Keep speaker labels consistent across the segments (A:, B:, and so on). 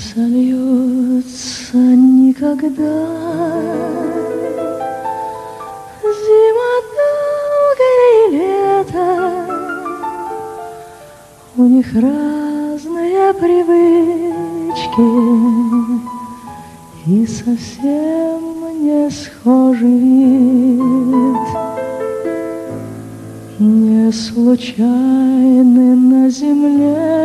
A: не сольются никогда. Зима долгая и лето, у них разные привычки и совсем не схожий вид. Не случайны на земле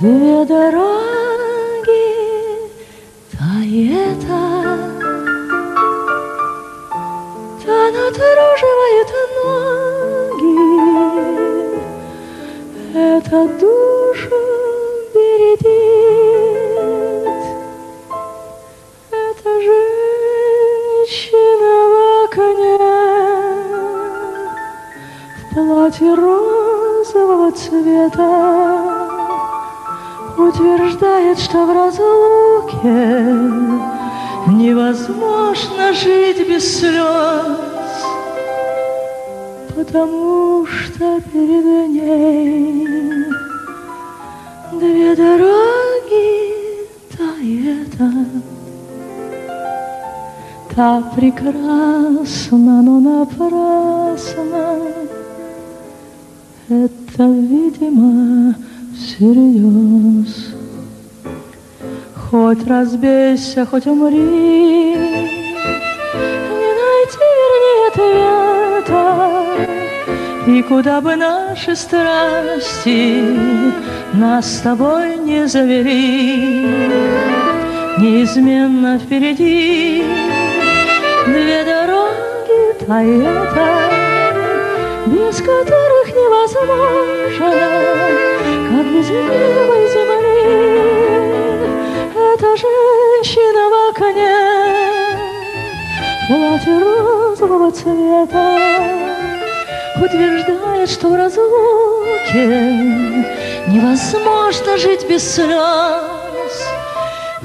A: Две дороги, та и эта, Та натруживает ноги, Это душу бередит, Это женщина в окне. В платье розового цвета утверждает, что в разлуке невозможно жить без слез, потому что перед ней две дороги, та и эта. Та прекрасна, но напрасно, это, видимо, всерьез. Хоть разбейся, хоть умри, не найти вернее ответа. И куда бы наши страсти нас с тобой не завели, неизменно впереди две дороги, та и эта, без которых невозможно и земли. Эта женщина в окне, платье розового цвета, утверждает, что в разлуке невозможно жить без слез,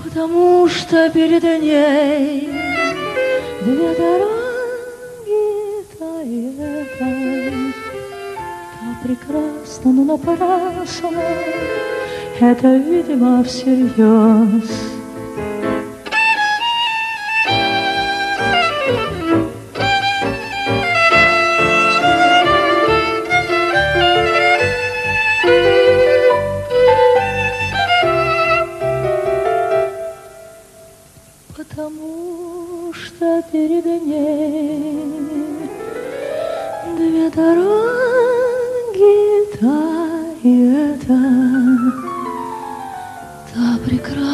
A: потому что перед ней две дороги, та и эта прекрасно, но напрасно. Это, видимо, всерьез. Потому что перед ней две дороги, и эта, та прекрасна.